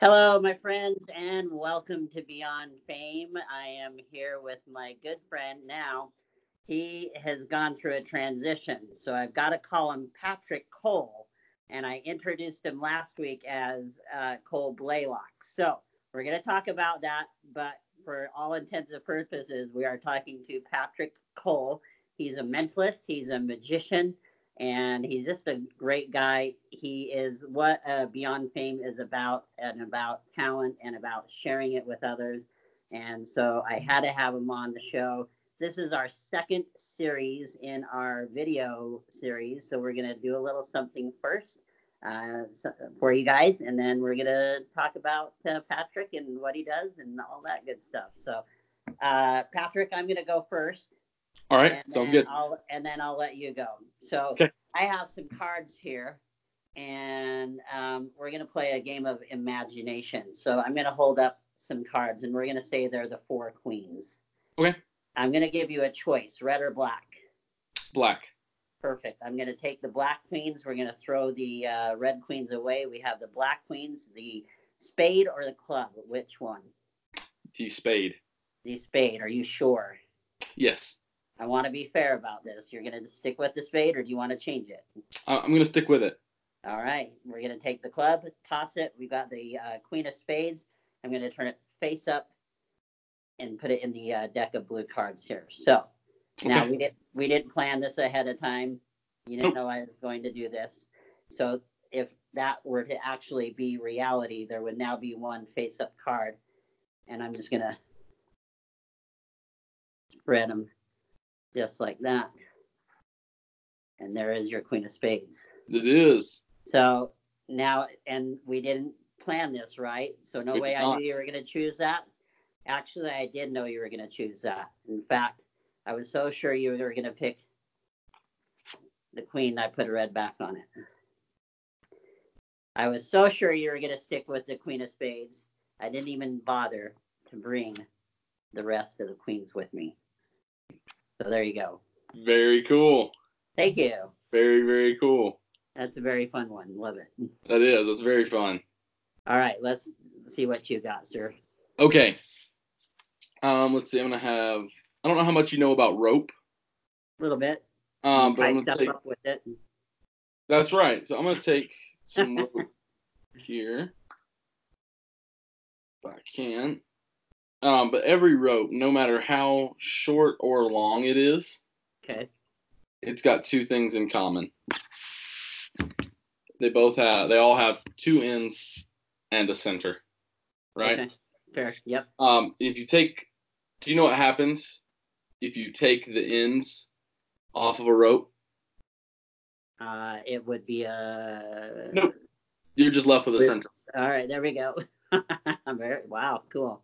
Hello, my friends, and welcome to Beyond Fame. I am here with my good friend now. He has gone through a transition, so I've got to call him Patrick Cole. And I introduced him last week as uh, Cole Blaylock. So we're going to talk about that, but for all intents and purposes, we are talking to Patrick Cole. He's a mentalist, he's a magician, and he's just a great guy. He is what uh, Beyond Fame is about, and about talent and about sharing it with others. And so I had to have him on the show. This is our second series in our video series. So we're going to do a little something first uh, for you guys, and then we're going to talk about uh, Patrick and what he does and all that good stuff. So, uh, Patrick, I'm going to go first. All right, and sounds good. I'll, and then I'll let you go. So Okay. I have some cards here, and um, we're going to play a game of imagination. So I'm going to hold up some cards, and we're going to say they're the four queens. Okay. I'm going to give you a choice, red or black. Black. Perfect. I'm going to take the black queens. We're going to throw the uh, red queens away. We have the black queens, the spade or the club. Which one? T spade. The spade. Are you sure? Yes. I want to be fair about this. You're going to stick with the spade, or do you want to change it? I- I'm gonna stick with it. All right, we're gonna take the club, toss it. We've got the uh, queen of spades. I'm gonna turn it face up and put it in the uh, deck of blue cards here. So now we didn't we didn't plan this ahead of time. You didn't Nope. know I was going to do this. So if that were to actually be reality, there would now be one face up card, and I'm just gonna spread them just like that. And there is your queen of spades. It is. So now, and we didn't plan this, right? So no We way I knew you were going to choose that. Actually, I did know you were going to choose that. In fact, I was so sure you were going to pick the queen. I put a red back on it. I was so sure you were going to stick with the queen of spades. I didn't even bother to bring the rest of the queens with me. So there you go. Very cool. Thank you. Very very cool. That's a very fun one. Love it. That is. That's very fun. All right, let's see what you got, sir. Okay. Um. Let's see. I'm gonna have. I don't know how much you know about rope. A little bit. Um. But tie I'm gonna take. up with it. That's right. So I'm gonna take some rope here. If I can. Um. But every rope, no matter how short or long it is, Okay. it's got two things in common. They both have they all have two ends and a center. Right? Okay. Fair. Yep. Um if you take do you know what happens if you take the ends off of a rope? Uh, it would be a. Nope. You're just left with a center. All right. There we go. Wow. Cool.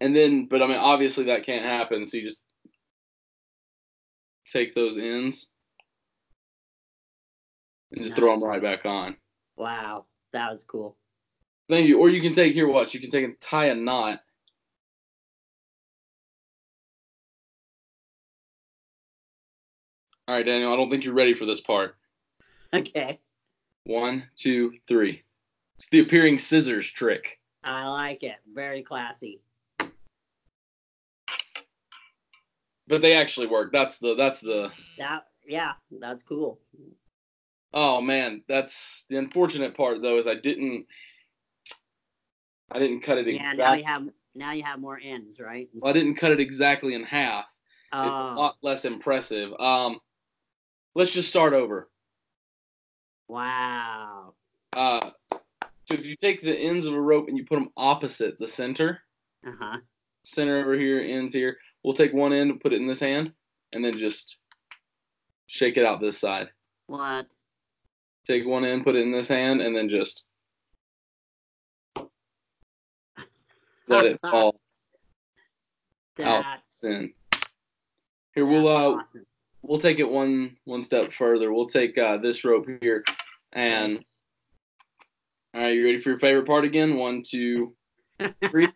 And then but I mean obviously that can't happen, so you just take those ends and just throw them right back on. Wow. That was cool. Thank you. Or you can take here. Watch. You can take and tie a knot. All right, Daniel. I don't think you're ready for this part. Okay. One, two, three. It's the appearing scissors trick. I like it. Very classy. But they actually work. That's the. That's the. That. Yeah. That's cool. Oh man, that's the unfortunate part though. Is I didn't. I didn't cut it Yeah. Now you have. Now you have more ends, right? I didn't cut it exactly in half. It's a Oh. lot less impressive. Um, let's just start over. Wow. Uh, so if you take the ends of a rope and you put them opposite the center, Uh huh. center over here, ends here, we'll take one end and put it in this hand, and then just shake it out this side. What? Take one end, put it in this hand, and then just let it fall That's, in. Here we'll uh awesome. we'll take it one one step further. We'll take uh, this rope here, and all right, you ready for your favorite part again? One, two, three.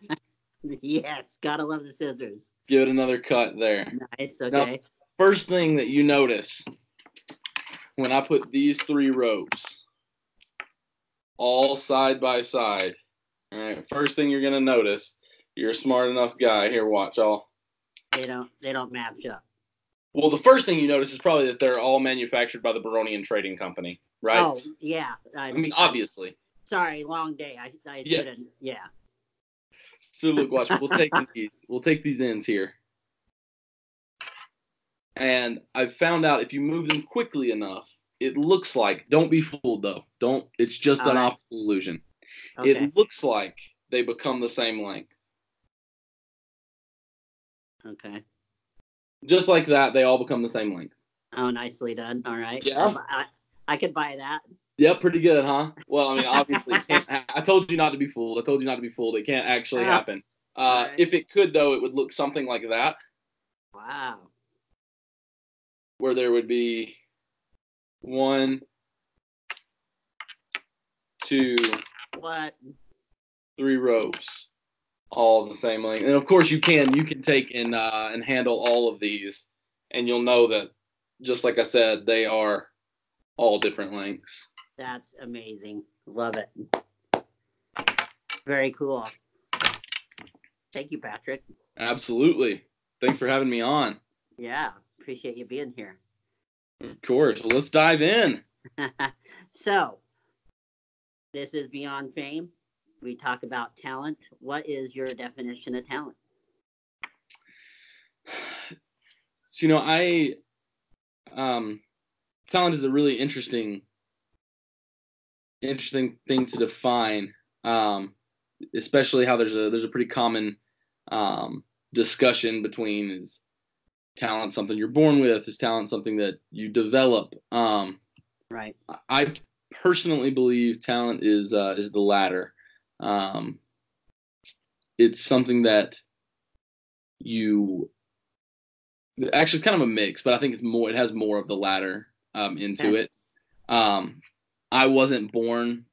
yes. Gotta love the scissors. Give it another cut there. Nice. Okay. First thing that you notice when I put these three ropes all side by side. All right. First thing you're gonna notice, you're a smart enough guy. Here, watch all. They don't they don't match up. Well, the first thing you notice is probably that they're all manufactured by the Baronian Trading Company, right? Oh yeah. I mean, obviously. Sorry, long day. I I Yeah. shouldn't. Yeah. So look, watch. We'll take these. We'll take these ends here. And I found out if you move them quickly enough, it looks like. Don't be fooled though. Don't. It's just an Alright. optical illusion. Okay. It looks like they become the same length. okay. Just like that, they all become the same length. Oh, nicely done. All right. Yeah. I, I could buy that. Yep, pretty good, huh? Well, I mean, obviously, can't, I told you not to be fooled. I told you not to be fooled. It can't actually Ah. happen. Uh, Alright. If it could, though, it would look something like that, Wow. where there would be one, two, What? three rows, all the same length. And of course, you can you can take and uh, and handle all of these, and you'll know that, just like I said, they are all different lengths. That's amazing. Love it. Very cool. Thank you, Patrick. Absolutely. Thanks for having me on. Yeah. Appreciate you being here. Of course. Well, let's dive in. so, this is Beyond Fame. We talk about talent. What is your definition of talent? So, you know, I um talent is a really interesting interesting thing to define. Um especially how there's a there's a pretty common um discussion between is talent something you're born with, is talent something that you develop. Um Right. I personally believe talent is uh, is the latter. Um, it's something that you actually it's kind of a mix, but I think it's more. It has more of the latter um, into Okay. it. Um, I wasn't born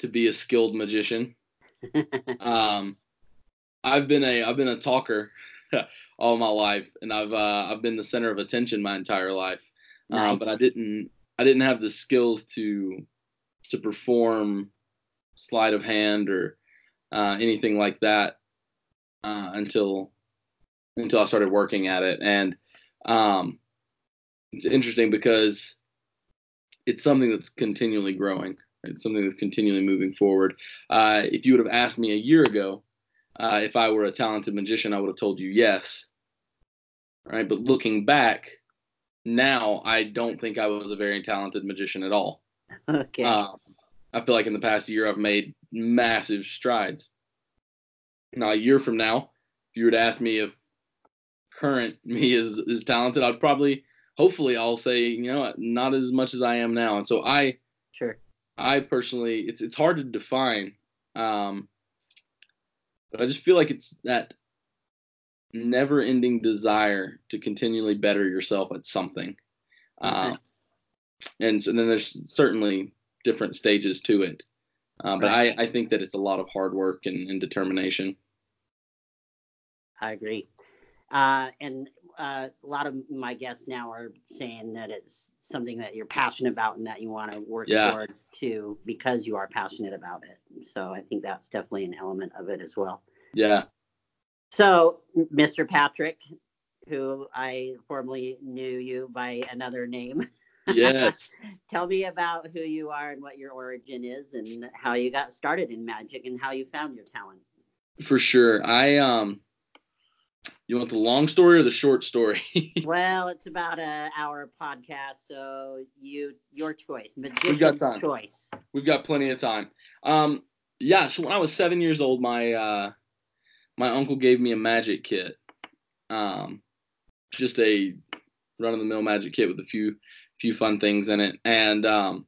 to be a skilled magician. Um, I've been a I've been a talker all my life, and I've uh, I've been the center of attention my entire life. Um, Nice. but I didn't I didn't have the skills to to perform sleight of hand or uh, anything like that uh, until until I started working at it. And um, it's interesting because it's something that's continually growing. It's something that's continually moving forward. Uh, if you would have asked me a year ago uh, if I were a talented magician, I would have told you yes. Right, but looking back, now I don't think I was a very talented magician at all. okay. Um, I feel like in the past year I've made massive strides. Now a year from now, if you were to ask me if current me is is talented, I'd probably, hopefully, I'll say you know not as much as I am now. And so I sure. I personally, it's it's hard to define, um, but I just feel like it's that never-ending desire to continually better yourself at something, uh, and so then there's certainly different stages to it. Uh, but I, I think that it's a lot of hard work and, and determination. I agree. Uh, and uh, a lot of my guests now are saying that it's something that you're passionate about and that you want to work Yeah. towards too because you are passionate about it. So I think that's definitely an element of it as well. Yeah, So, Mr. Patrick, who I formerly knew you by another name, yes. tell me about who you are and what your origin is and how you got started in magic and how you found your talent. For sure. I um you want the long story or the short story? Well, it's about a hour podcast, so you your choice. We've got Magician's time. choice. We've got plenty of time. Um yeah, so when I was seven years old, my uh my uncle gave me a magic kit. Um just a run of the mill magic kit with a few few fun things in it. And um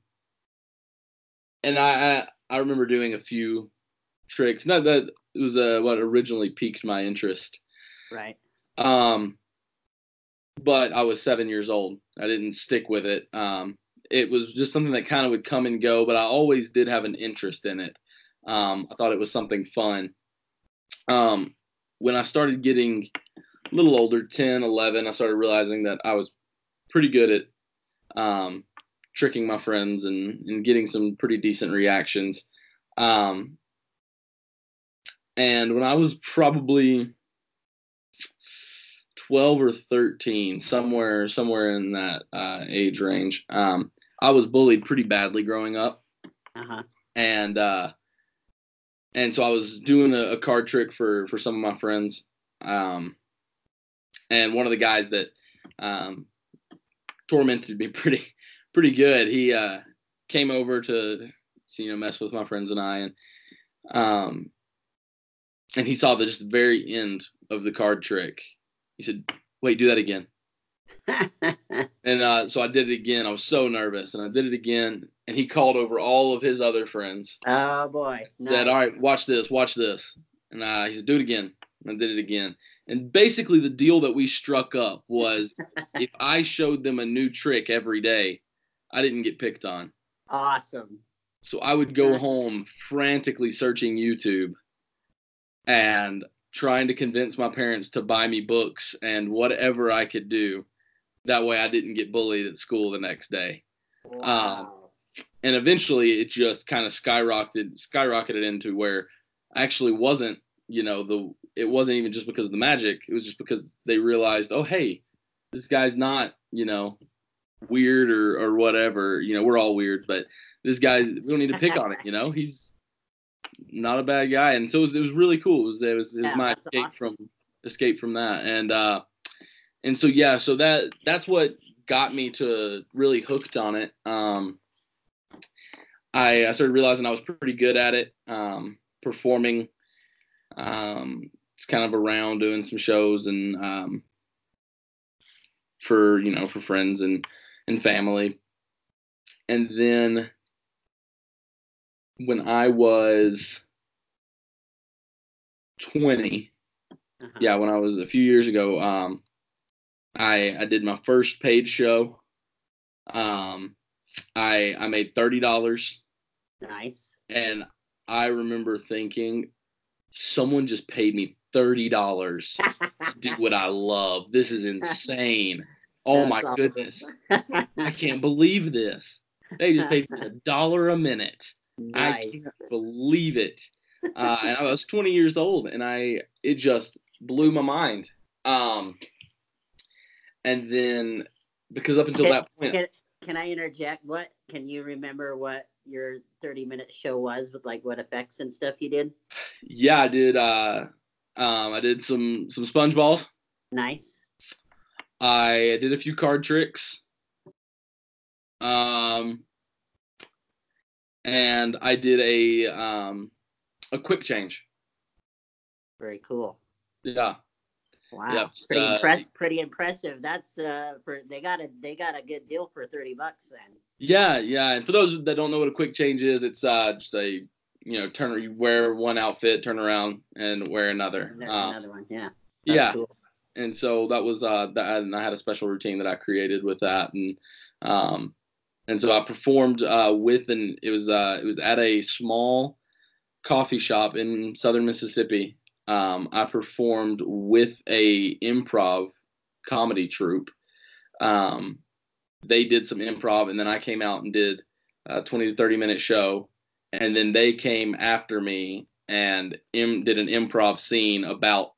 and I I, I remember doing a few tricks. Not that it was uh, what originally piqued my interest. Right. Um, but I was seven years old. I didn't stick with it. Um, it was just something that kind of would come and go, but I always did have an interest in it. Um, I thought it was something fun. Um, when I started getting a little older, 10, 11, I started realizing that I was pretty good at um, tricking my friends and and getting some pretty decent reactions. Um, and when I was probably 12 or 13, somewhere somewhere in that uh, age range, um, I was bullied pretty badly growing up. Uh-huh. And uh, and so I was doing a, a, card trick for for some of my friends. Um, and one of the guys that um, tormented me pretty pretty good. He uh, came over to you know mess with my friends and I, and um, and he saw the just very end of the card trick. He said, "Wait, do that again." and uh, so I did it again. I was so nervous, and I did it again. And he called over all of his other friends. Oh boy! Said, "All right, watch this, watch this." And uh, he said, "Do it again." And I did it again. And basically, the deal that we struck up was, if I showed them a new trick every day, I didn't get picked on. Awesome. So I would go home frantically searching YouTube and trying to convince my parents to buy me books and whatever I could do. That way I didn't get bullied at school the next day. Wow. Um, and eventually it just kind of skyrocketed skyrocketed into where I actually wasn't, you know, the it wasn't even just because of the magic. It was just because they realized, oh hey, this guy's not, you know, weird or or whatever. You know, we're all weird, but this guy we don't need to pick on it. You know, he's not a bad guy, and so it was, it was really cool. It was it was, it was yeah, my escape awesome. from escape from that, and uh, and so yeah, so that that's what got me to really hooked on it. Um, I I started realizing I was pretty good at it, um, performing. Um, it's kind of around doing some shows and um, for you know for friends and and family. And then when I was 20, uh-huh. yeah, when I was a few years ago, um, I I did my first paid show. Um, I I made thirty dollars. Nice. And I remember thinking, someone just paid me thirty dollars to do what I love. This is insane. Oh That's my awesome. goodness. I can't believe this. They just paid me a dollar a minute. Nice. I can't believe it. Uh, and I was 20 years old and I it just blew my mind. Um and then because up until can, that point can, can I interject? What can you remember what your 30 minute show was with like what effects and stuff you did? Yeah, I did uh um I did some some sponge balls. Nice. I did a few card tricks. Um, and I did a um, a quick change. Very cool. Yeah. Wow. Pretty uh, impressive. Pretty impressive. That's uh for they got a they got a good deal for thirty bucks then. Yeah, yeah. And for those that don't know what a quick change is, it's uh just a you know turn you wear one outfit, turn around and wear another. And um, another one. Yeah. That's yeah. Cool and so that was uh that and I had a special routine that I created with that and um and so I performed uh with and it was uh it was at a small coffee shop in southern Mississippi. Um I performed with a improv comedy troupe. Um they did some improv and then I came out and did a 20 to 30 minute show and then they came after me and Im- did an improv scene about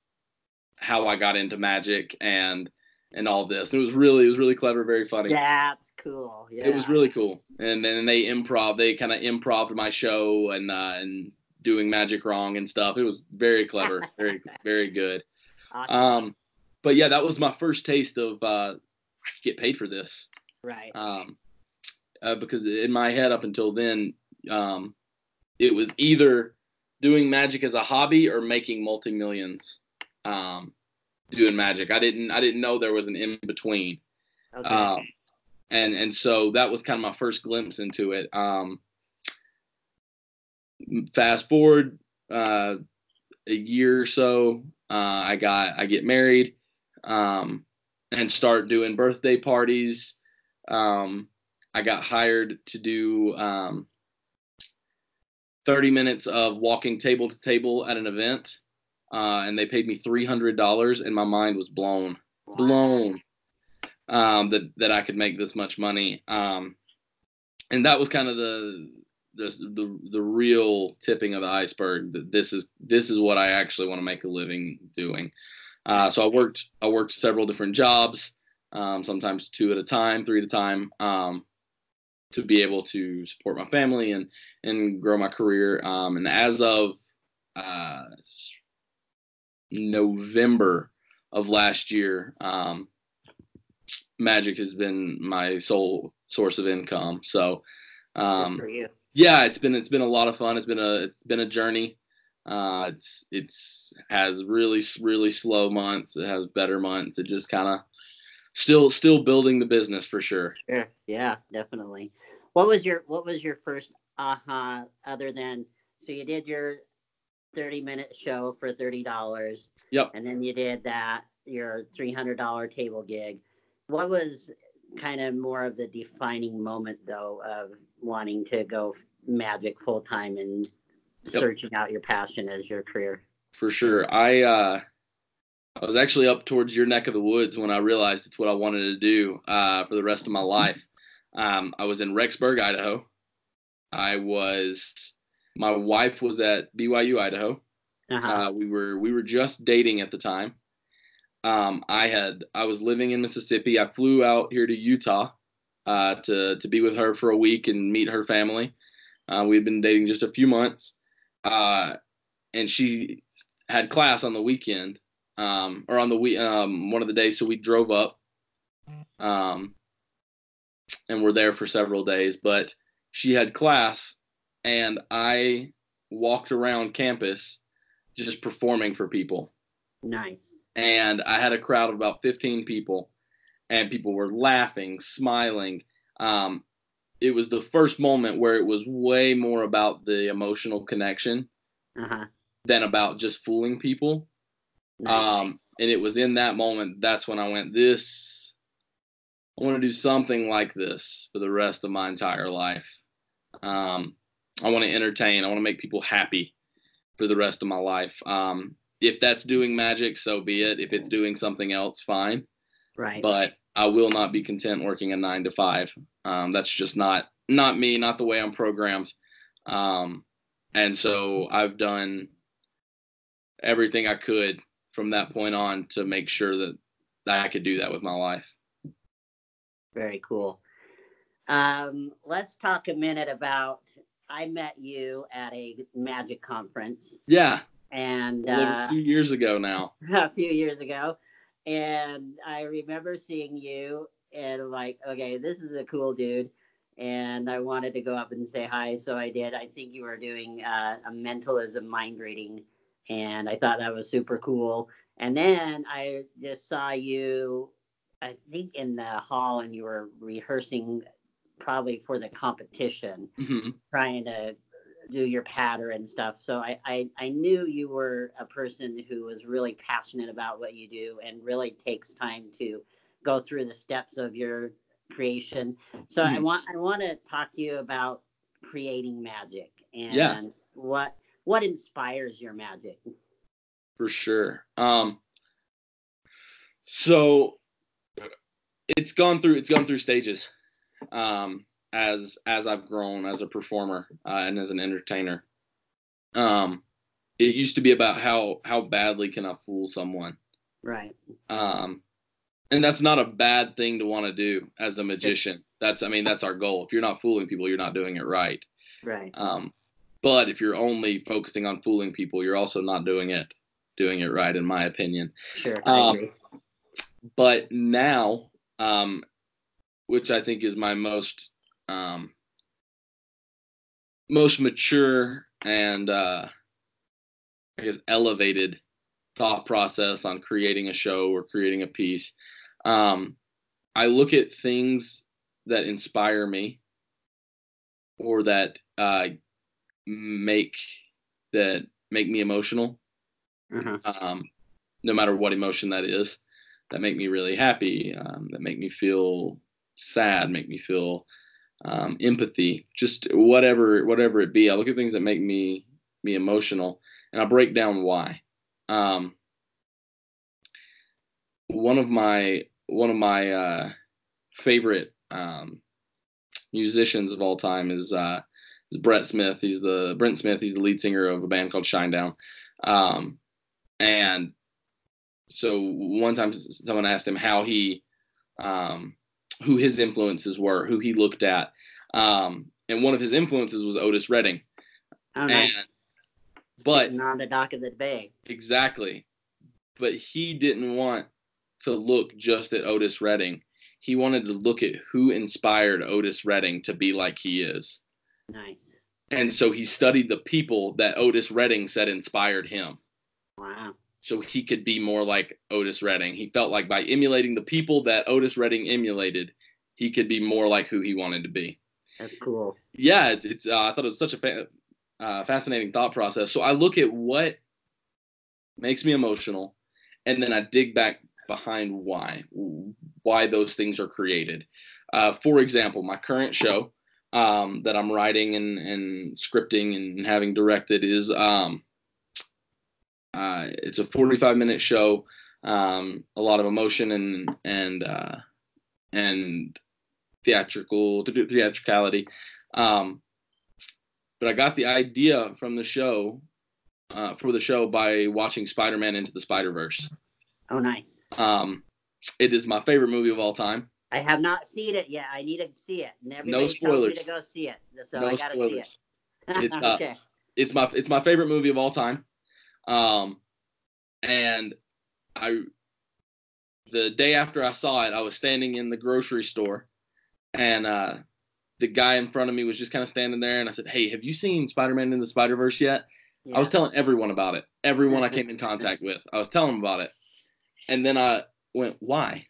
how I got into magic and and all this. It was really it was really clever, very funny. That's cool. Yeah. It was really cool. And then they improv, they kind of improv my show and uh, and doing magic wrong and stuff. It was very clever, very very good. Awesome. Um, but yeah, that was my first taste of uh, get paid for this. Right. Um, uh, because in my head up until then, um, it was either doing magic as a hobby or making multi millions um, doing magic. I didn't I didn't know there was an in between. Okay. Um, and and so that was kind of my first glimpse into it. Um, fast forward uh, a year or so, uh, I got I get married um, and start doing birthday parties. Um, I got hired to do um, 30 minutes of walking table to table at an event uh, and they paid me three hundred dollars, and my mind was blown, blown um, that that I could make this much money. Um, and that was kind of the the the the real tipping of the iceberg. That this is this is what I actually want to make a living doing. Uh, so I worked I worked several different jobs, um, sometimes two at a time, three at a time, um, to be able to support my family and and grow my career. Um, and as of uh, November of last year, um, magic has been my sole source of income. So, um, yeah, it's been it's been a lot of fun. It's been a it's been a journey. Uh, it's it's has really really slow months. It has better months. It just kind of still still building the business for sure. Sure. Yeah, definitely. What was your what was your first aha other than so you did your 30 minute show for $30. Yep. And then you did that your $300 table gig. What was kind of more of the defining moment though of wanting to go magic full time and yep. searching out your passion as your career? For sure. I uh I was actually up towards your neck of the woods when I realized it's what I wanted to do uh, for the rest of my life. Um, I was in Rexburg, Idaho. I was, my wife was at BYU, Idaho. Uh-huh. Uh, we were we were just dating at the time. Um, I had I was living in Mississippi. I flew out here to Utah uh, to to be with her for a week and meet her family. Uh, we'd been dating just a few months, uh, and she had class on the weekend um, or on the week um, one of the days. So we drove up, um, and we're there for several days. But she had class, and I walked around campus just performing for people. Nice. And I had a crowd of about 15 people, and people were laughing, smiling. Um, it was the first moment where it was way more about the emotional connection uh-huh. than about just fooling people. Um, and it was in that moment that's when I went, this, I want to do something like this for the rest of my entire life. Um, I want to entertain, I want to make people happy for the rest of my life. Um, if that's doing magic, so be it. If it's doing something else, fine. Right. But I will not be content working a nine to five. Um, that's just not not me, not the way I'm programmed. Um, and so I've done everything I could from that point on to make sure that, that I could do that with my life. Very cool. Um, let's talk a minute about. I met you at a magic conference. Yeah. And uh, two years ago now. a few years ago, and I remember seeing you and like, okay, this is a cool dude. And I wanted to go up and say hi, so I did. I think you were doing uh, a mentalism mind reading and I thought that was super cool. And then I just saw you, I think, in the hall, and you were rehearsing probably for the competition, mm-hmm. trying to do your patter and stuff. So I, I, I knew you were a person who was really passionate about what you do and really takes time to go through the steps of your creation. So mm-hmm. I want I want to talk to you about creating magic and yeah. what what inspires your magic? For sure. Um, so it's gone through it's gone through stages um, as as I've grown as a performer uh, and as an entertainer. Um, it used to be about how how badly can I fool someone, right? Um, and that's not a bad thing to want to do as a magician. That's I mean that's our goal. If you're not fooling people, you're not doing it right. Right. Um, but if you're only focusing on fooling people, you're also not doing it doing it right, in my opinion. Sure. Um, but now, um, which I think is my most um, most mature and uh, I guess elevated thought process on creating a show or creating a piece. Um, I look at things that inspire me or that uh, make that make me emotional. Mm-hmm. Um, no matter what emotion that is, that make me really happy, um, that make me feel sad, make me feel um, empathy, just whatever whatever it be. I look at things that make me me emotional, and I break down why. Um, one of my one of my uh, favorite um, musicians of all time is uh, is Brett Smith. He's the Brent Smith. He's the lead singer of a band called Shinedown. Um, and so one time someone asked him how he, um, who his influences were, who he looked at, um, and one of his influences was Otis Redding. Oh, nice. And, but on the dock of the bay. exactly, but he didn't want to look just at Otis Redding. He wanted to look at who inspired Otis Redding to be like he is. Nice. And so he studied the people that Otis Redding said inspired him. Wow. So he could be more like Otis Redding. He felt like by emulating the people that Otis Redding emulated, he could be more like who he wanted to be. That's cool. Yeah, it's, it's uh, I thought it was such a fa- uh, fascinating thought process. So I look at what makes me emotional, and then I dig back behind why, why those things are created. Uh, for example, my current show um, that I'm writing and, and scripting and having directed is um, uh, it's a 45 minute show, um, a lot of emotion and and uh, and theatrical theatricality. Um, but I got the idea from the show uh, for the show by watching Spider-Man Into the Spider-Verse. Oh, nice. Um, it is my favorite movie of all time. I have not seen it yet. I need to see it. And No everybody tells me spoilers. to go see it. So No I gotta see spoilers. it. It's, uh, okay. It's my it's my favorite movie of all time. Um, and I the day after I saw it, I was standing in the grocery store, and uh, the guy in front of me was just kind of standing there, and I said, "Hey, have you seen Spider-Man in the Spider-Verse yet?" I was telling everyone about it. Everyone I came in contact with, I was telling them about it. And then I went, why?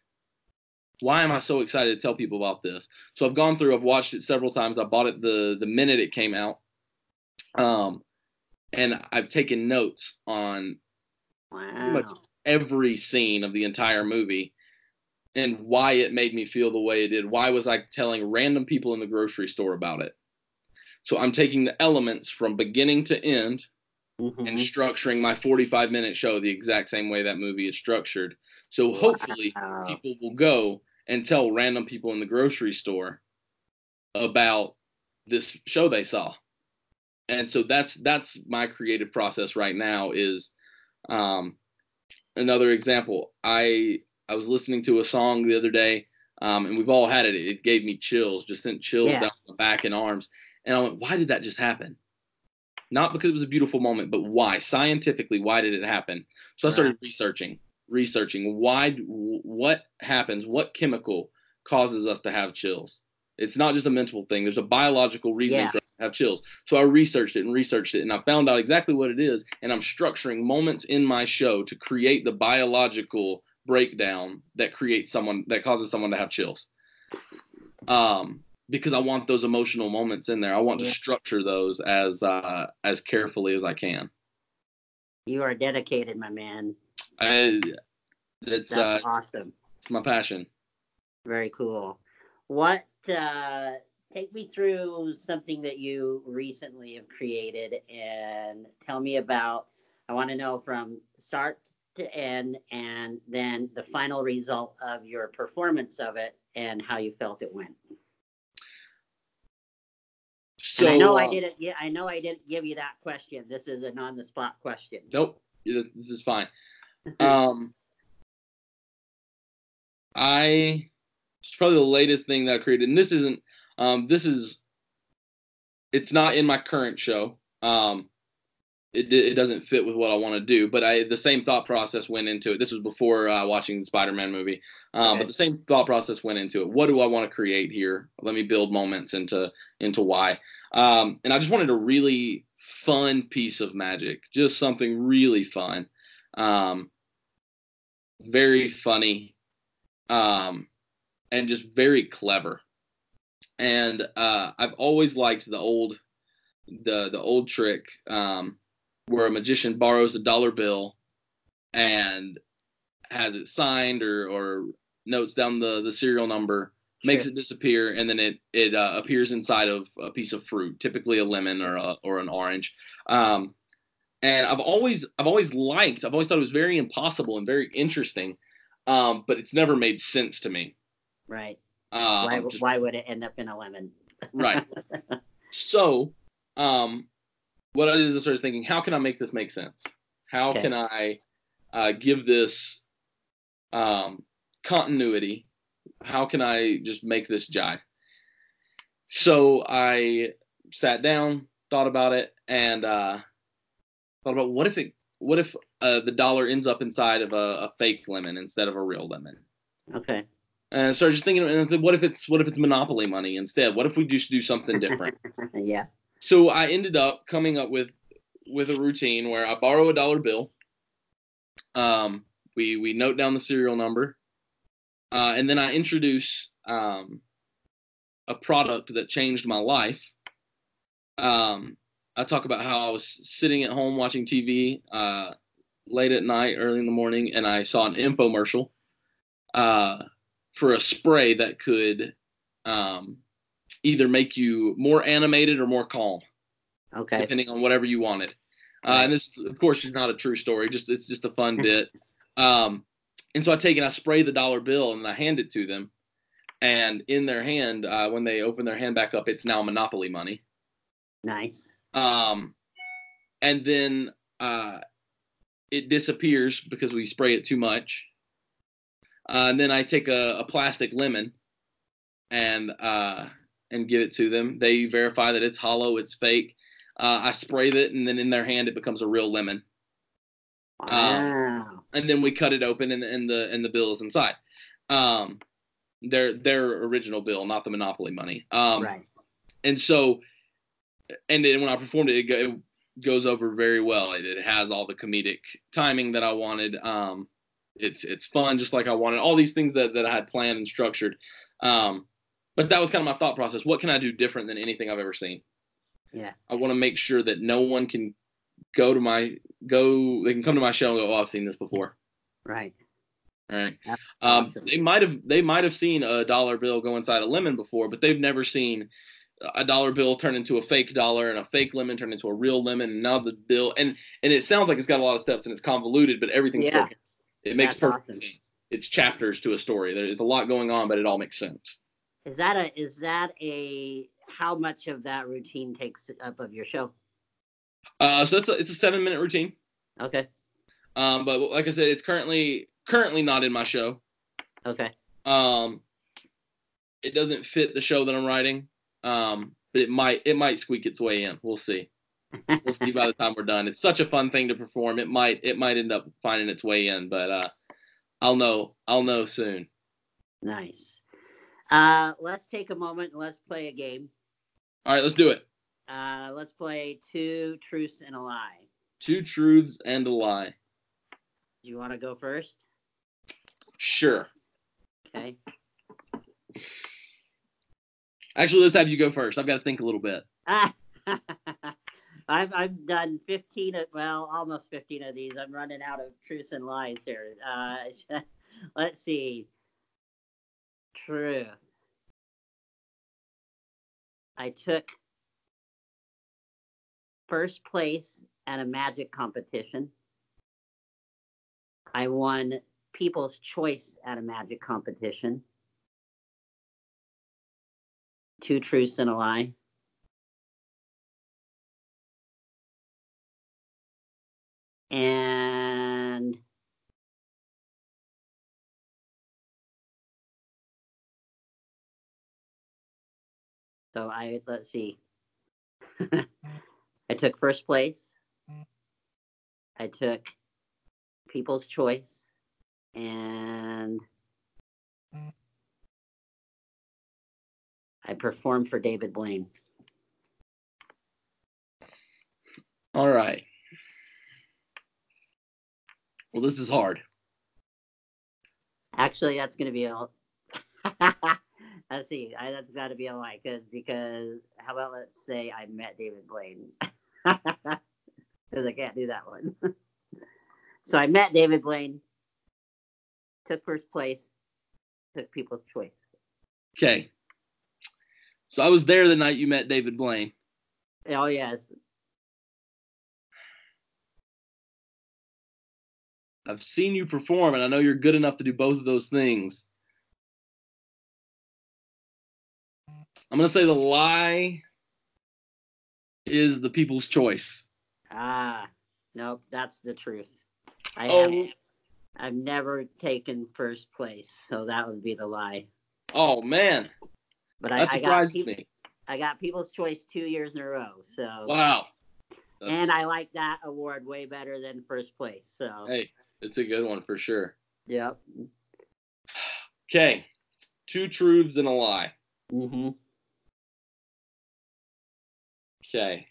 Why am I so excited to tell people about this? So I've gone through, I've watched it several times. I bought it the the minute it came out. Um and I've taken notes on much- wow. every scene of the entire movie and why it made me feel the way it did. Why was I telling random people in the grocery store about it? So I'm taking the elements from beginning to end Mhm. and structuring my 45 minute show the exact same way that movie is structured. So hopefully Wow. people will go and tell random people in the grocery store about this show they saw. And so that's that's my creative process right now is um another example. I I was listening to a song the other day um and we've all had it. It gave me chills, just sent chills Yeah. down the back and arms. And I went, why did that just happen? Not because it was a beautiful moment, but why? Scientifically, why did it happen? So I started researching, researching why, what happens, what chemical causes us to have chills. It's not just a mental thing. There's a biological reason Yeah. for have chills. So I researched it and researched it, and I found out exactly what it is. And I'm structuring moments in my show to create the biological breakdown that creates someone that causes someone to have chills. Um, because I want those emotional moments in there. I want Yeah. to structure those as uh, as carefully as I can. You are dedicated, my man. I, it's uh, That's awesome. it's my passion. Very cool. What uh take me through something that you recently have created and tell me about I want to know from start to end and then the final result of your performance of it and how you felt it went. So and I know I uh, didn't yeah, I know I didn't give you that question. This is an on the spot question. Nope, this is fine. Um, I it's probably the latest thing that I created, and this isn't. Um, this is. It's not in my current show. Um, it it doesn't fit with what I want to do, but I the same thought process went into it. This was before uh, watching the Spider-Man movie, um, Okay. but the same thought process went into it. What do I want to create here? Let me build moments into into why. Um, and I just wanted a really fun piece of magic, just something really fun, um, very funny, um, and just very clever. And uh, I've always liked the old, the the old trick um, where a magician borrows a dollar bill and has it signed or or notes down the the serial number makes Sure. it disappear, and then it it uh, appears inside of a piece of fruit, typically a lemon or a, or an orange. Um, and I've always I've always liked I've always thought it was very impossible and very interesting, um, but it's never made sense to me. Right. Um, Why, just- why would it end up in a lemon? right. So, um, what I did is I started thinking, how can I make this make sense? How Okay. can I uh, give this um, continuity? How can I just make this jive? So I sat down, thought about it, and uh, thought about what if it, what if uh, the dollar ends up inside of a, a fake lemon instead of a real lemon? Okay. And so I started just thinking, and I said, what if it's what if it's monopoly money instead? What if we just do something different? yeah. so I ended up coming up with with a routine where I borrow a dollar bill. Um, we we note down the serial number, uh, and then I introduce um, a product that changed my life. Um, I talk about how I was sitting at home watching TV uh, late at night, early in the morning, and I saw an infomercial uh, for a spray that could um, either make you more animated or more calm Okay. depending on whatever you wanted. Uh, and this, of course, is not a true story. Just it's just a fun bit. Um, and so I take and I spray the dollar bill and I hand it to them. And in their hand, uh, when they open their hand back up, it's now Monopoly money. Nice. Um, and then uh, it disappears because we spray it too much. Uh, and then I take a, a plastic lemon and uh, and give it to them. They verify that it's hollow, it's fake. Uh, I spray it, and then in their hand, it becomes a real lemon. Wow. And then we cut it open, and, and the and the bill is inside. Um, their their original bill, not the Monopoly money. Um, right. and so and then when i performed it it, it goes over very well it, it has all the comedic timing that i wanted um it's it's fun just like i wanted all these things that, that i had planned and structured um but that was kind of my thought process what can i do different than anything i've ever seen Yeah. i want to make sure that no one can go to my go they can come to my show and go oh i've seen this before Right. all right um, they might have they might have seen a dollar bill go inside a lemon before, but they've never seen a dollar bill turn into a fake dollar and a fake lemon turn into a real lemon. And now the bill and and it sounds like it's got a lot of steps and it's convoluted, but everything's Yeah. It makes That's perfect awesome. sense. It's chapters to a story. There's a lot going on, but it all makes sense. Is that a is that a how much of that routine takes up of your show? Uh, so that's a, it's a seven minute routine. Okay. Um, but like I said, it's currently currently not in my show. Okay. Um, it doesn't fit the show that I'm writing. Um, but it might it might squeak its way in. We'll see. We'll see by the time we're done. It's such a fun thing to perform. It might it might end up finding its way in, but uh, I'll know I'll know soon. Nice. Uh, let's take a moment and let's play a game. All right, let's do it. Uh, let's play two truths and a lie. Two truths and a lie. Do you want to go first? Sure. Okay. Actually, let's have you go first. I've got to think a little bit. I've I've done fifteen of well, almost fifteen of these. I'm running out of truths and lies here. Uh, let's see. Truth. I took first place at a magic competition. I won People's Choice at a magic competition. Two truths and a lie. And so I let's see. I took first place. I took People's Choice, and I performed for David Blaine. All right. Well, this is hard. Actually, that's going to be a. let's see. I, that's got to be a lie, because because how about let's say I met David Blaine, because I can't do that one. so I met David Blaine, took first place, took People's Choice. Okay. So I was there the night you met David Blaine. Oh yes, I've seen you perform, and I know you're good enough to do both of those things. I'm gonna say the lie is the people's choice. Ah, nope, that's the truth. I Oh. have, I've never taken first place, so that would be the lie. Oh man, But I, that I got surprises me. I got People's Choice two years in a row. So Wow. and I like that award way better than first place. So hey, it's a good one for sure. yep. Okay, two truths and a lie. hmm Okay.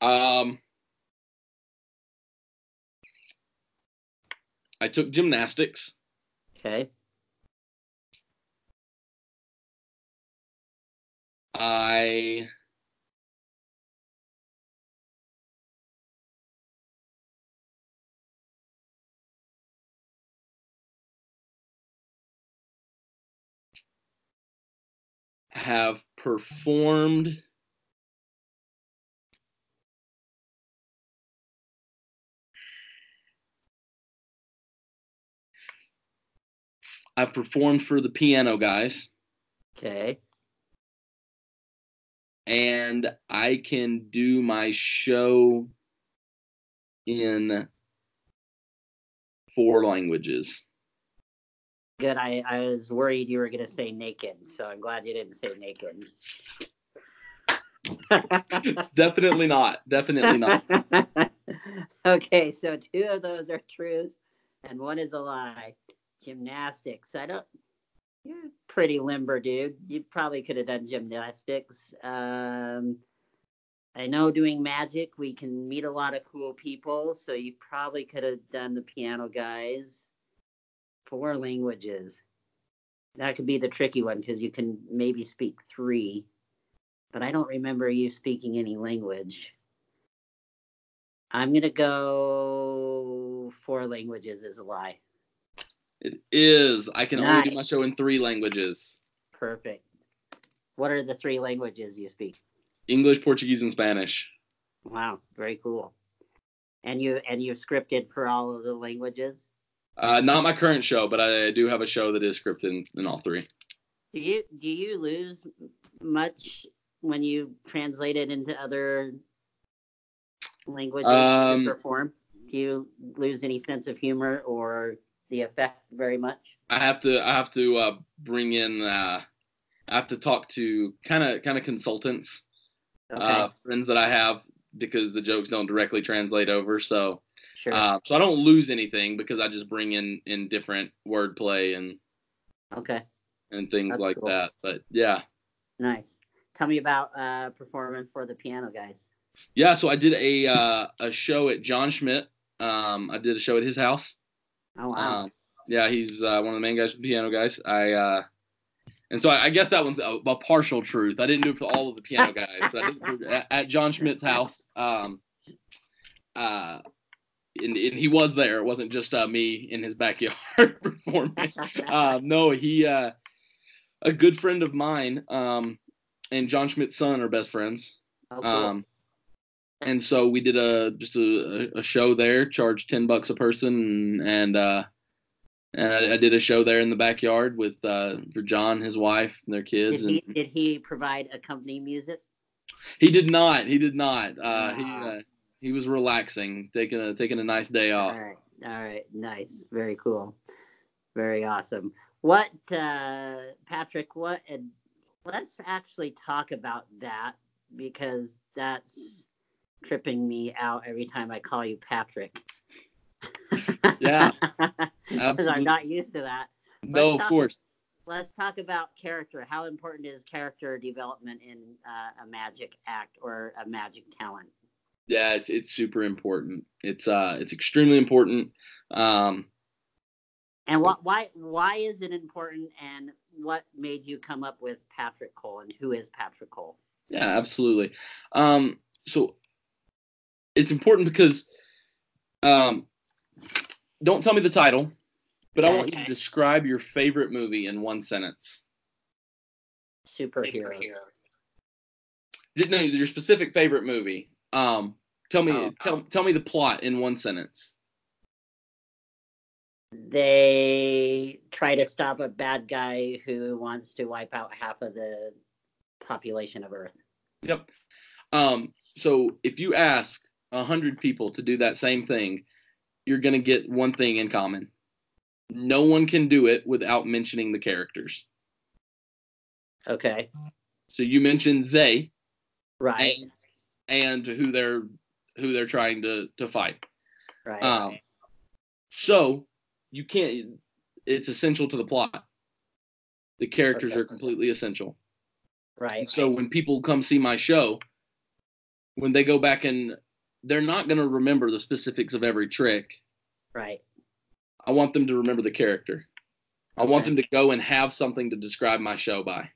Um, I took gymnastics. Okay. I have performed I've performed for the piano guys Okay. and I can do my show in four languages. Good. I, I was worried you were gonna say naked, so I'm glad you didn't say naked. Definitely not. Definitely not. okay, so two of those are truths and one is a lie. Gymnastics. I don't you're pretty limber dude. You probably could have done gymnastics. Um I know doing magic we can meet a lot of cool people, so you probably could have done the piano guys. Four languages. That could be the tricky one because you can maybe speak three, but I don't remember you speaking any language. I'm gonna go four languages is a lie. It is. I can only do my show in three languages Perfect. What are the three languages you speak? English, Portuguese, and Spanish. Wow, very cool. And you and you scripted for all of the languages? Uh, not my current show, but I do have a show that is scripted in, in all three. Do you do you lose much when you translate it into other languages Um, to perform? Do you lose any sense of humor or the effect very much? I have to I have to uh, bring in uh, I have to talk to kind of kind of consultants, Okay, uh, friends that I have because the jokes don't directly translate over. So sure. uh, so I don't lose anything because I just bring in in different wordplay and okay, and things That's like cool. that. But yeah, nice. Tell me about uh, performing for the piano guys. yeah. So I did a uh, a show at Jon Schmidt. Um, I did a show at his house. Oh wow. Um, yeah, he's uh, one of the main guys the piano guys. I uh, and so I, I guess that one's a, a partial truth. I didn't do it for all of the piano guys, but I did it for- at, at Jon Schmidt's house. Um, uh, and, and he was there. It wasn't just uh, me in his backyard performing. Um, no, he uh, a good friend of mine um, and Jon Schmidt's son are best friends. oh, cool. Um, and so we did a just a, a show there, charged ten bucks a person, and uh, and I, I did a show there in the backyard with uh, for Jon, his wife, and their did kids. he and did he provide accompanying music? he did not. He did not. Uh, he uh, he was relaxing, taking a taking a nice day off. All right, all right, nice, very cool, very awesome. What, uh, Patrick? What? Let's actually talk about that because that's tripping me out every time I call you Patrick. Yeah, because I'm not used to that. No, Let's of talk- course. Let's talk about character. How important is character development in uh, a magic act or a magic talent? Yeah, it's it's super important. It's uh it's extremely important. Um, And what, why, why is it important? And what made you come up with Patrick Cole? And who is Patrick Cole? Yeah, absolutely. Um, so it's important because um, don't tell me the title, but I want you to describe your favorite movie in one sentence. Superhero. No, your specific favorite movie. Um, tell me, Oh. tell tell me the plot in one sentence. They try to stop a bad guy who wants to wipe out half of the population of Earth. Yep. Um, so if you ask a hundred people to do that same thing, you're gonna get one thing in common. No one can do it without mentioning the characters. Okay. So you mentioned they Right. and who they're who they're trying to to fight. right. Um, so you can't. It's essential to the plot. The characters Okay. are completely essential. right. And so when people come see my show, when they go back and they're not going to remember the specifics of every trick. right. I want them to remember the character. I want them to go and have something to describe my show by.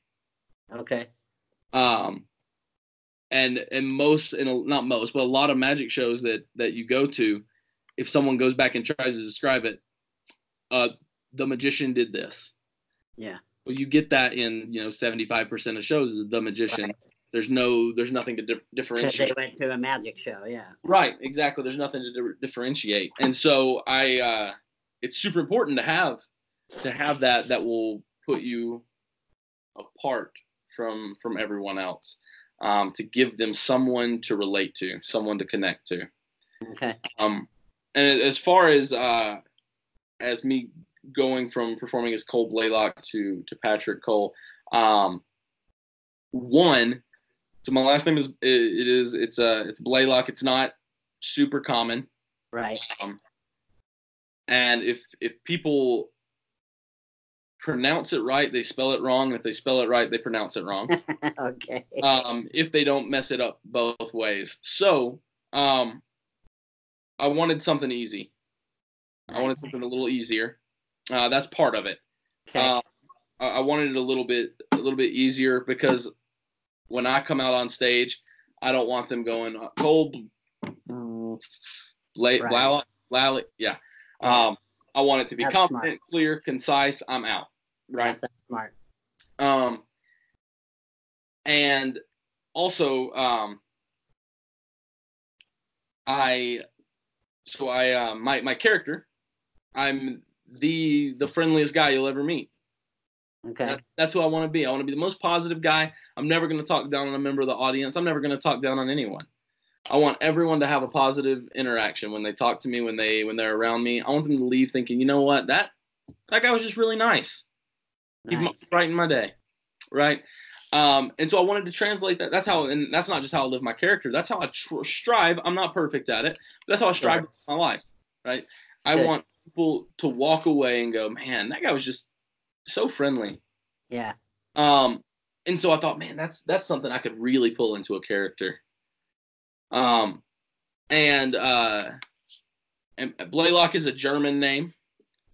Okay. Um, and and most and a- not most, but a lot of magic shows that that you go to, if someone goes back and tries to describe it, uh, the magician did this. Yeah. Well, you get that in you know seventy five percent of shows is the magician. Right. There's no there's nothing to dif- Because they differentiate. went to a magic show. Yeah. Right, exactly. There's nothing to di- differentiate, and so I, uh, it's super important to have, to have that that will put you apart from from everyone else, um, to give them someone to relate to, someone to connect to. Okay. Um, and as far as uh, as me going from performing as Cole Blaylock to to Patrick Cole, um, one, so my last name is it, is it's uh it's Blaylock. It's not super common, Right. um, and if if people pronounce it right, they spell it wrong. If they spell it right, they pronounce it wrong okay. um, if they don't mess it up both ways. So um, I wanted something easy. I wanted something a little easier. Uh, that's part of it. okay. Uh, I I wanted it a little bit a little bit easier because when I come out on stage, I don't want them going cold, late, Right. Blaylock, yeah. Um, I want it to be That's confident, clear, concise. I'm out, right? That's smart. Um, and also, um, I, so I, uh, my, my character, I'm the, the friendliest guy you'll ever meet. Okay. That- that's who I want to be. I want to be the most positive guy. I'm never going to talk down on a member of the audience. I'm never going to talk down on anyone. I want everyone to have a positive interaction when they talk to me, when they, when they're around me. I want them to leave thinking, you know what, that, that guy was just really nice. He Nice. brightened my day, right? Um, and so I wanted to translate that. That's how, and that's not just how I live my character. That's how I tr- strive. I'm not perfect at it. But that's how I strive my life, right? I Good. want people to walk away and go, man, that guy was just so friendly. Yeah. Um, and so I thought, man, that's that's something I could really pull into a character. Um, and uh, and Blaylock is a German name.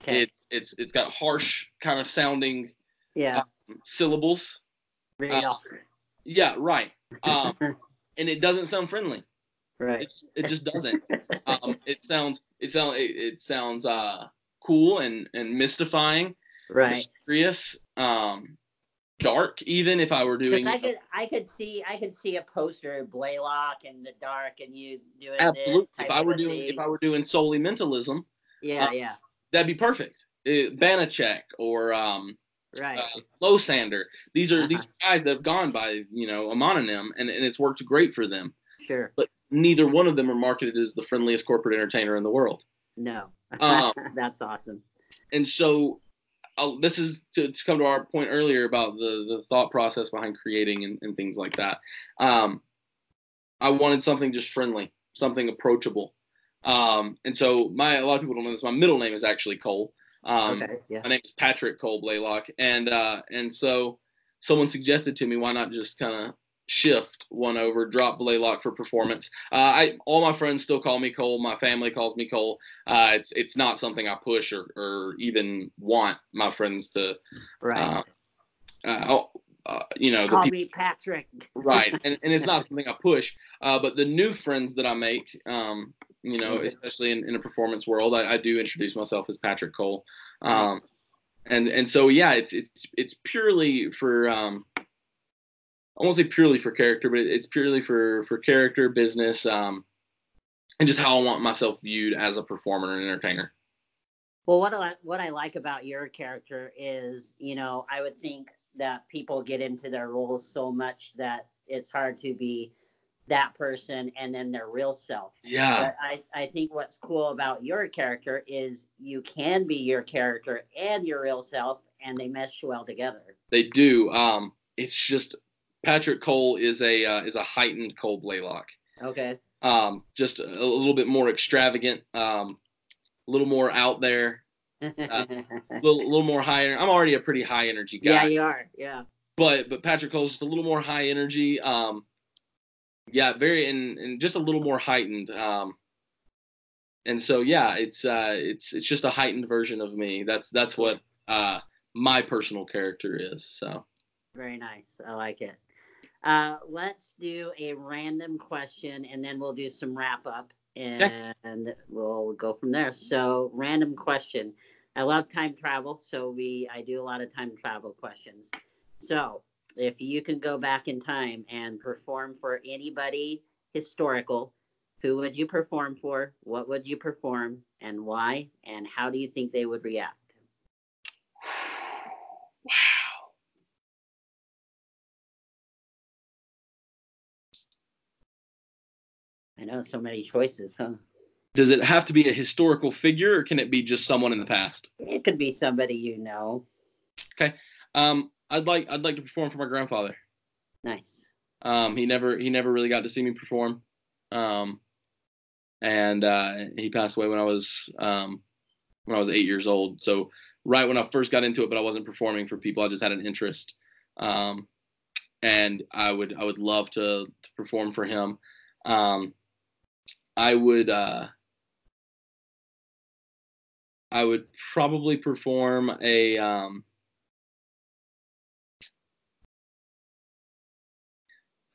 Okay. It's it's it's got harsh kind of sounding yeah. syllables. Read uh. Yeah, right. Um, and it doesn't sound friendly. right. It just, it just doesn't. Um, it sounds it sounds it, it sounds uh cool and and mystifying, right. mysterious, um, dark. Even if I were doing I could, I could see, I could see a poster of Blaylock in the dark, and you doing absolutely, This if I were a doing if. I were doing solely mentalism, yeah, uh, yeah, that'd be perfect. Uh, Banachek or um, right, uh, Losander. These are these Uh-huh. guys that have gone by you know a mononym, and, and it's worked great for them. sure, But neither one of them are marketed as the friendliest corporate entertainer in the world. no, Um, that's awesome. and so uh, this is to, to come to our point earlier about the the thought process behind creating and, and things like that. Um, i wanted something just friendly something approachable. Um, and so my a lot of people don't know this my middle name is actually cole. Um, okay, yeah, my name is patrick cole blaylock. And uh, and so someone suggested to me why not just kind of shift one over drop blaylock for performance uh, i all my friends still call me cole my family calls me cole uh, it's it's not something I push or, or even want my friends to, right. uh, uh, uh, you know, Call people, me Patrick. right? And, and it's not something I push. Uh, but the new friends that I make, um, you know, Mhm. especially in, in a performance world, I, I do introduce myself as Patrick Cole. Um, Nice. and and so yeah, it's it's it's purely for um, I won't say purely for character, but it's purely for for character, business, um, and just how I want myself viewed as a performer and entertainer. Well, what I what I like about your character is, you know, I would think that people get into their roles so much that it's hard to be that person and then their real self. Yeah. But I, I think what's cool about your character is you can be your character and your real self and they mesh well together. They do. Um, it's just Patrick Cole is a uh, is a heightened Cole Blaylock. Okay. Um, just a, a little bit more extravagant, um, a little more out there, a little, little more high. I'm already a pretty high energy guy. yeah, you are. Yeah. but but Patrick Cole's just a little more high energy. Um, yeah, very and, and just a little more heightened. Um, and so yeah, it's uh, it's it's just a heightened version of me. That's that's what uh, my personal character is. So Very nice. I like it. Uh, let's do a random question and then we'll do some wrap up and we'll go from there. So, random question. I love time travel, so we I do a lot of time travel questions. So, if you can go back in time and perform for anybody historical, who would you perform for? What would you perform and why? And how do you think they would react? I know so many choices, huh? does it have to be a historical figure, or can it be just someone in the past? It could be somebody you know. Okay. Um, I'd like I'd like to perform for my grandfather. Nice. Um, he never he never really got to see me perform. Um, and uh, he passed away when I was um, when I was eight years old. So right when I first got into it, but I wasn't performing for people. I just had an interest. Um, and I would I would love to, to perform for him. Um, I would uh, I would probably perform a um,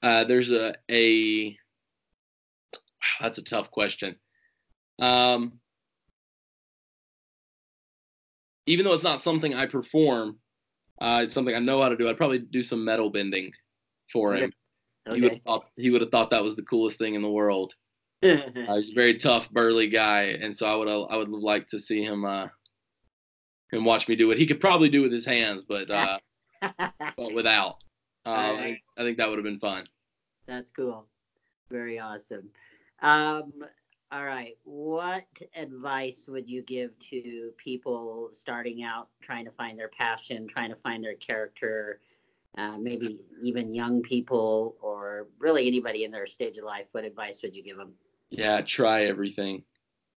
Uh, there's a a wow, that's a tough question. Um, even though it's not something I perform, uh, it's something I know how to do. I'd probably do some metal bending for him. He would Okay. have thought he would have thought that was the coolest thing in the world. Uh, he's a very tough, burly guy, and so I would I would like to see him uh, him watch me do it. He could probably do with his hands, but uh, but without. I, think, I think that would have been fun. That's cool. Very awesome. Um, all right. What advice would you give to people starting out, trying to find their passion, trying to find their character, uh, maybe even young people or really anybody in their stage of life? What advice would you give them? Yeah, try everything.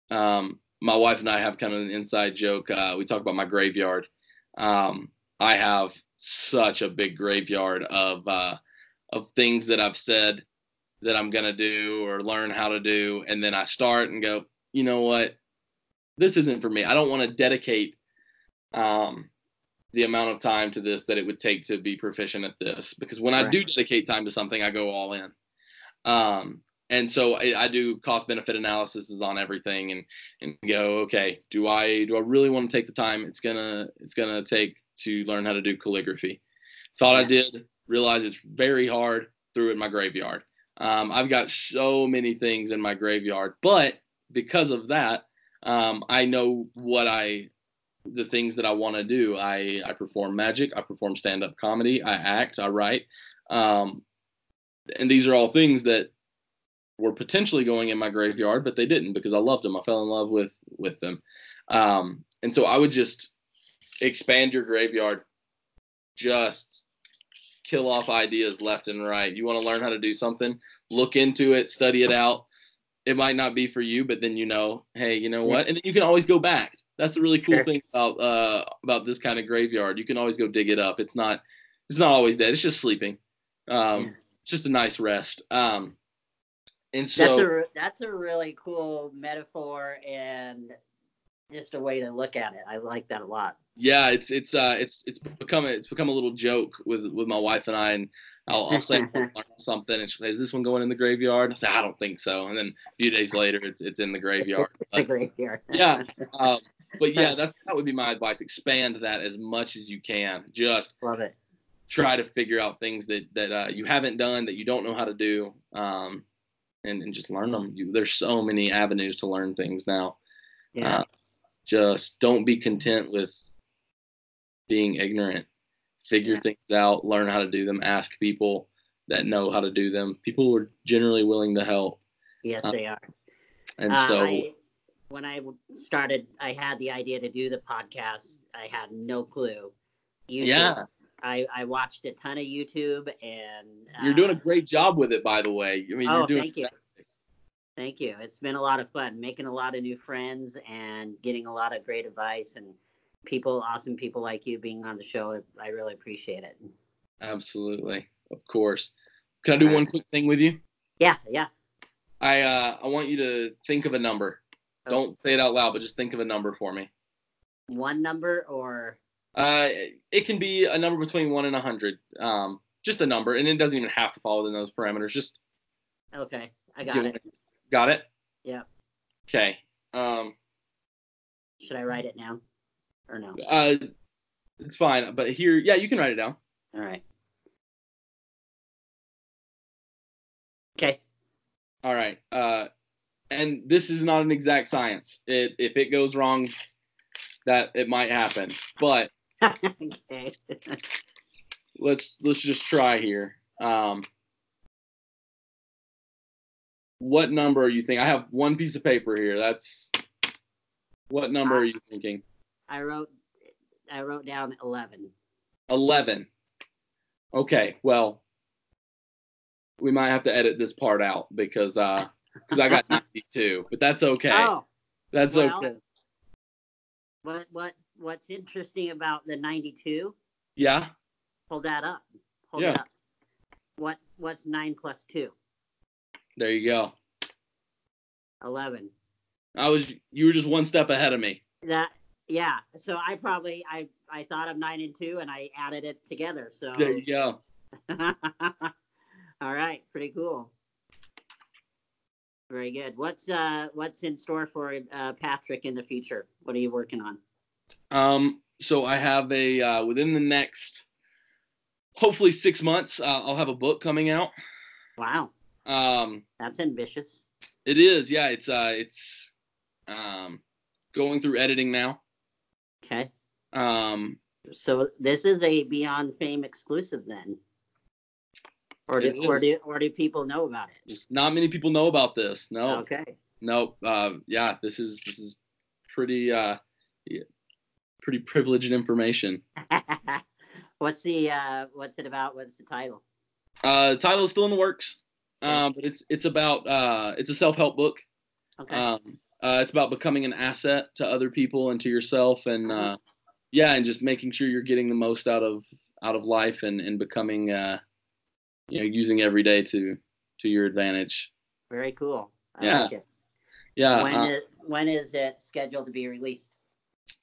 Um, my wife and I have kind of an inside joke. Uh, we talk about my graveyard. Um, I have such a big graveyard of uh, of things that I've said that I'm gonna do or learn how to do, and then I start and go, you know what, this isn't for me. I don't want to dedicate um, the amount of time to this that it would take to be proficient at this, because when I do dedicate time to something, I go all in. Um, and so I, I do cost benefit analysis on everything and and go okay do i do i really want to take the time it's gonna it's gonna take to learn how to do calligraphy? Thought i did realized it's very hard threw it in my graveyard. Um, i've got so many things in my graveyard but because of that um, i know what i the things that i want to do. I i perform magic i perform stand-up comedy i act i write um, and these are all things that were potentially going in my graveyard, but they didn't because I loved them. I fell in love with with them, um, and so I would just expand your graveyard, just kill off ideas left and right. You want to learn how to do something, look into it, study it out. It might not be for you, but then you know, hey, you know what? And then you can always go back. That's the really cool Sure. thing about uh, about this kind of graveyard. You can always go dig it up. It's not it's not always dead. It's just sleeping. Um, Yeah. It's just a nice rest. Um, and That's so a re- that's a really cool metaphor and just a way to look at it. I like that a lot. yeah, it's it's uh it's it's become a, it's become a little joke with with my wife and I, and I'll, I'll say something, and she'll say, "Is this one going in the graveyard?" I say, "I don't think so," and then a few days later, it's it's in the graveyard. the graveyard. yeah, um, but yeah, that's that would be my advice. Expand that as much as you can. Just love it. try to figure out things that that uh, you haven't done that you don't know how to do, um, and and just learn them. You, there's so many avenues to learn things now. Yeah. Uh, just don't be content with being ignorant. figure Yeah. things out, learn how to do them, ask people that know how to do them. People were generally willing to help, Yes, Uh, they are. and Uh, so I, when I started, I had the idea to do the podcast. I had no clue. YouTube, yeah, I, I watched a ton of YouTube and you're doing a uh, great job with it, by the way. I mean, Oh, you're doing thank you. Thank you. It's been a lot of fun making a lot of new friends and getting a lot of great advice and people, awesome people like you being on the show. I really appreciate it. absolutely, of course. Can I do one quick thing with you? Yeah, yeah. I uh, I want you to think of a number. Oh. Don't say it out loud, but just think of a number for me. One number or Uh, it can be a number between one and a hundred. Um, just a number, and it doesn't even have to fall within those parameters. Just okay, I got it. Got it. Yeah. Okay. Um. Should I write it down or no? Uh, it's fine, but here, yeah, you can write it down. All right. Okay. All right. Uh, and this is not an exact science. It if it goes wrong, that it might happen. But okay. let's let's just try here. Um, what number are you thinking? I have one piece of paper here. That's what number are you thinking? I wrote I wrote down eleven. Eleven. Okay. Well, we might have to edit this part out because uh because I got ninety-two, but that's okay. Oh, that's well, okay. What what what's interesting about the ninety-two? Yeah. Hold that up. Hold Yeah. it up. What what's nine plus two? There you go. Eleven. I was you were just one step ahead of me. That yeah. So I probably I I thought of nine and two and I added it together. So There you go. all right, pretty cool. Very good. What's uh what's in store for uh, Patrick in the future? What are you working on? Um, so I have a uh, within the next, hopefully six months, uh, I'll have a book coming out. Wow, Um, that's ambitious. it is, yeah. It's uh, it's um, going through editing now. Okay. Um, So this is a Beyond Fame exclusive then, or do, or do or do people know about it? just not many people know about this. No, Okay. no. Uh, yeah, this is this is pretty uh, pretty privileged information. what's the uh what's it about? What's the title? Uh, title is still in the works. Um, but it's it's about uh, it's a self help book. Okay. Um, uh, it's about becoming an asset to other people and to yourself, and uh, yeah, and just making sure you're getting the most out of out of life and and becoming, uh, you know, using every day to to your advantage. Very cool. I yeah. like it. Yeah. when uh, is when is it scheduled to be released?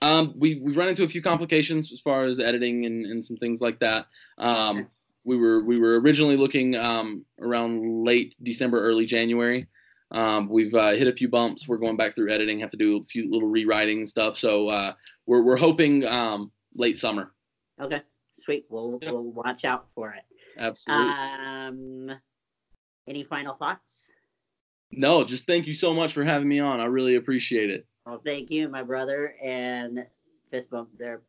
um, we we've run into a few complications as far as editing and, and some things like that. Um, we were we were originally looking um, around late December, early January. Um, we've uh, hit a few bumps. We're going back through editing, have to do a few little rewriting and stuff. So uh, we're we're hoping um, late summer. Okay. Sweet. We'll Yeah. we'll watch out for it. Absolutely. Um, any final thoughts? no, just thank you so much for having me on. I really appreciate it. Well, thank you, my brother, and fist bump there.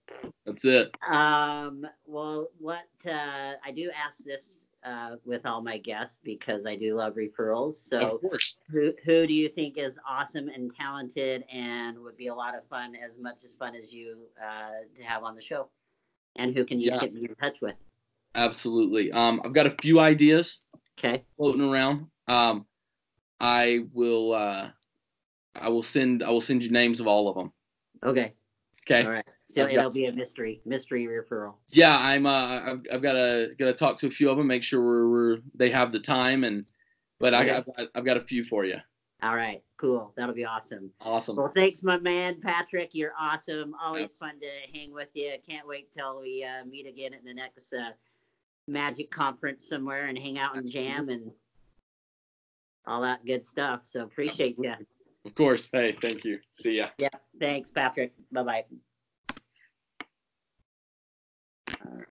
That's it. Um, well, what uh, I do ask this uh, with all my guests because I do love referrals. So, of course. who who do you think is awesome and talented and would be a lot of fun, as much as fun as you uh, to have on the show? And who can you Yeah. get me in touch with? Absolutely. Um, I've got a few ideas Okay. floating around. Um, I will. Uh, I will send. I will send you names of all of them. Okay. Okay. All right. So I've it'll be a mystery mystery referral. Yeah, I'm. Uh, I've, I've got to got to talk to a few of them, make sure we're, we're they have the time, and but Okay. I, I've got I've got a few for you. All right. Cool. That'll be awesome. Awesome. Well, thanks, my man, Patrick. You're awesome. Always Abs- fun to hang with you. Can't wait till we uh, meet again at the next uh, magic conference somewhere and hang out and jam and all that good stuff. So appreciate you. Of course. Hey, thank you. See ya. Yeah. Thanks, Patrick. Bye bye.